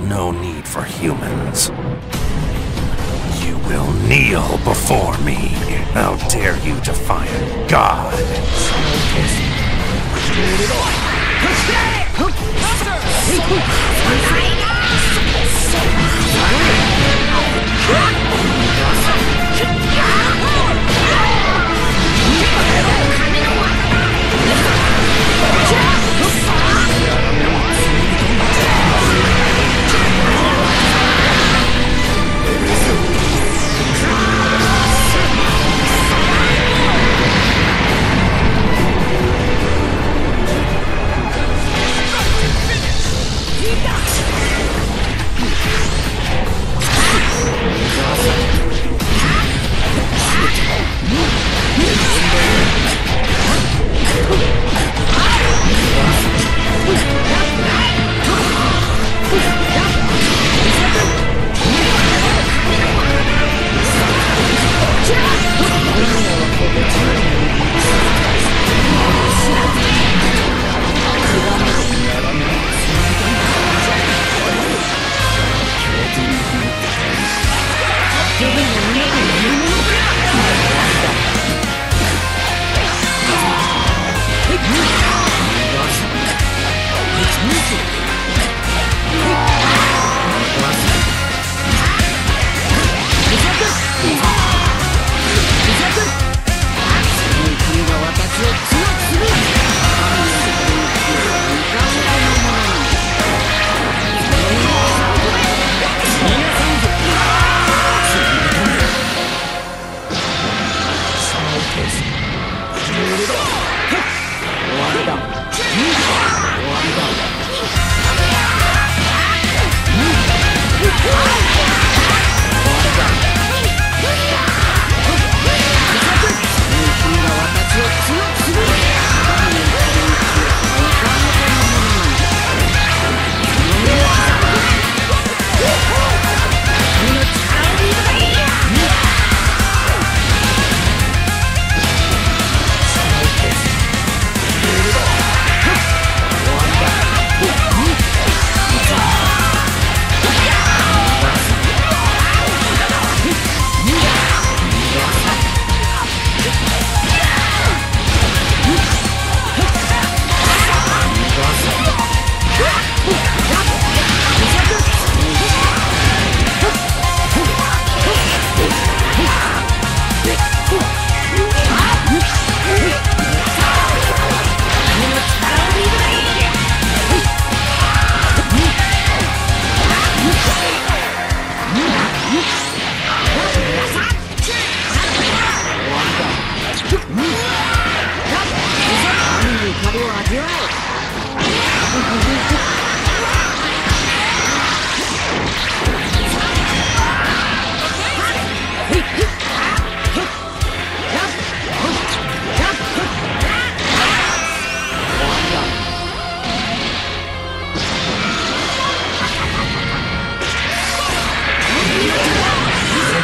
no need for humans. You will kneel before me. How dare you defy a god?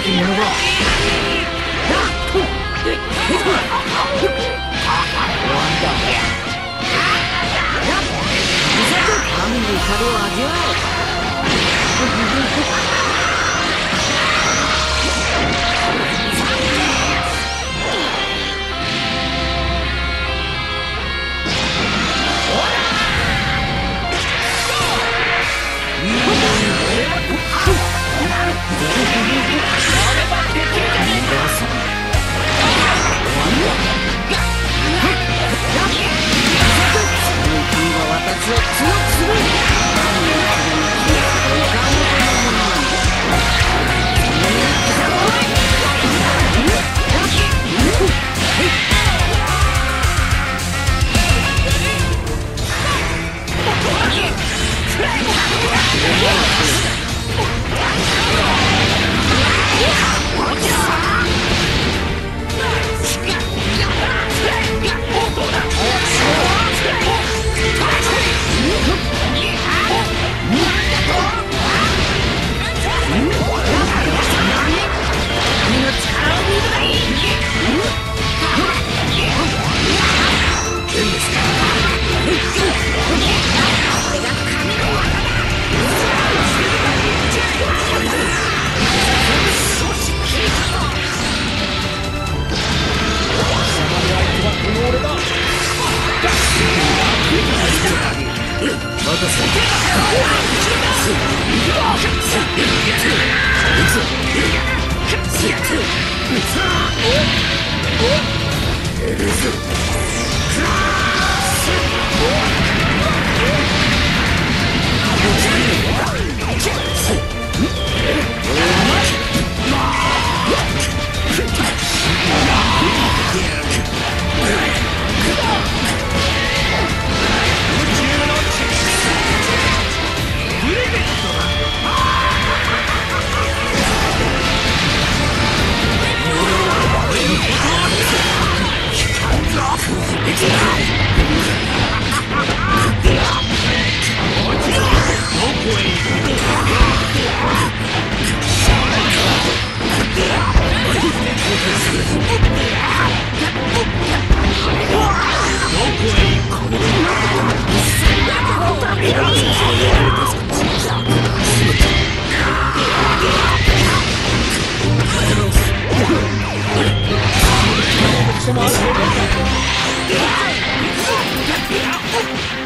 き者が神の怒りを味わえ Two.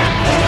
Sure.